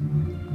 Mm-hmm.